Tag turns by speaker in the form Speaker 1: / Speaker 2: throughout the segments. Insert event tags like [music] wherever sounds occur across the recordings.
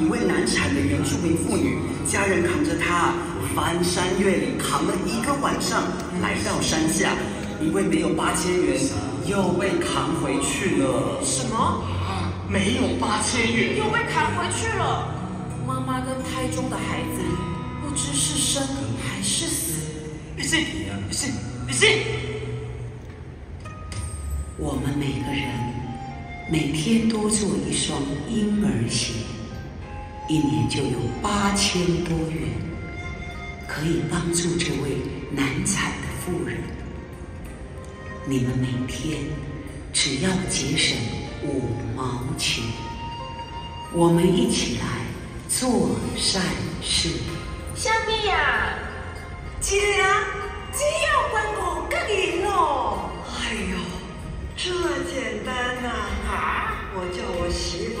Speaker 1: 一
Speaker 2: 位难产的原住民妇女，家人扛着她翻山越岭，扛了一个晚上，来到山下，因为没有八千元，又被扛回去了。
Speaker 1: 什么？
Speaker 3: 没有八千元，
Speaker 1: 又被扛回去了。妈妈跟胎中的孩子，不知是生还是死。
Speaker 3: 你信？你信？你信？
Speaker 4: 我们每个人每天多做一双婴儿鞋，一年就有八千多元，可以帮助这位难产的妇人。你们每天只要节省五毛钱，我们一起来做善事。
Speaker 1: 虾米呀？一个啊，只要捐五角银哦。
Speaker 5: 哎呦，这简单呐！啊，我叫我媳妇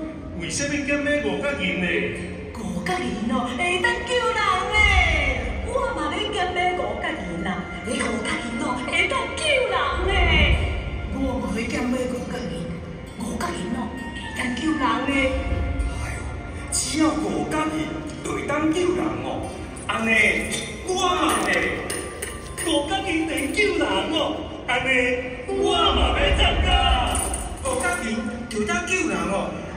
Speaker 3: 为什么减买五角银呢？
Speaker 5: 五角银哦，会当救人呢。我嘛要减买五角银啊，你五角银哦，会当救人呢。我嘛要减买五角银，五角银哦，会当救人呢。
Speaker 3: 哎呦，只要五角银就会当救人哦。安尼，我嘛会五角银会救人哦。安尼，我嘛要参加。
Speaker 6: 五角银就当救人哦，安尼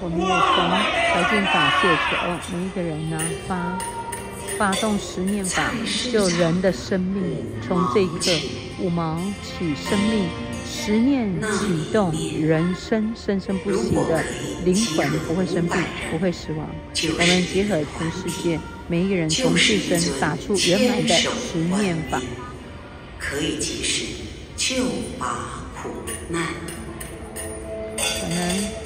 Speaker 6: 我
Speaker 7: 们也从白金法借求，每一个人呢发发动十念法，就人的生命。从这一刻五毛起生命，十念启动，人生生生不息的灵魂不会生病，不会死亡。我们结合全世界每一个人从自身打出圆满的十念法。
Speaker 4: 可以及时救拔苦难。
Speaker 7: 可能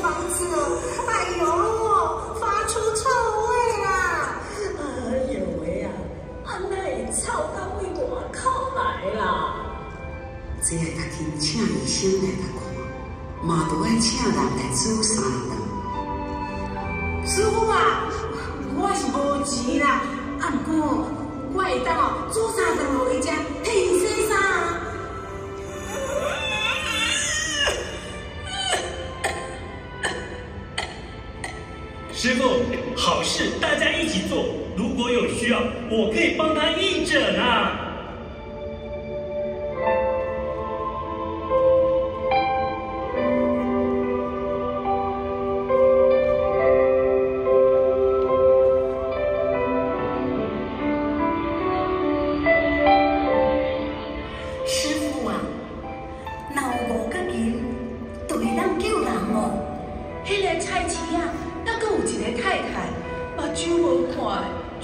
Speaker 8: 房子哦，哎呦，发出臭味啦！
Speaker 5: 哎呦喂啊，安那会臭到为外口来啦？
Speaker 4: 这个家己请医生来甲看，嘛都爱请人来煮三顿。
Speaker 5: 师傅啊，我是无钱啦，啊不过我会当哦煮三顿互伊食，替伊洗衫
Speaker 3: 师傅，好事大家一起做。如果有需要，我可以帮他义诊啊。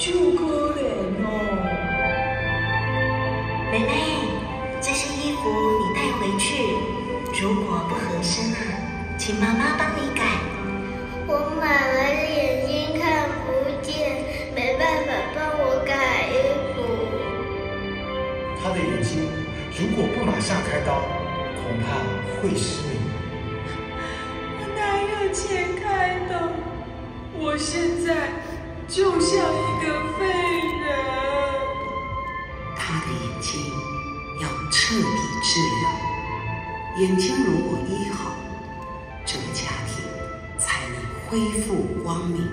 Speaker 5: 就可怜哦。
Speaker 8: 妹妹，这些衣服你带回去，如果不合身啊，请妈妈帮你改。
Speaker 9: 我妈妈眼睛看不见，没办法帮我改衣服。
Speaker 6: 他的眼睛如果不马上开刀，恐怕会失明。
Speaker 5: 我 [laughs] 哪有钱开刀？我现在就像一个废人。
Speaker 4: 他的眼睛要彻底治疗，眼睛如果医好，这个家庭才能恢
Speaker 10: 复光明。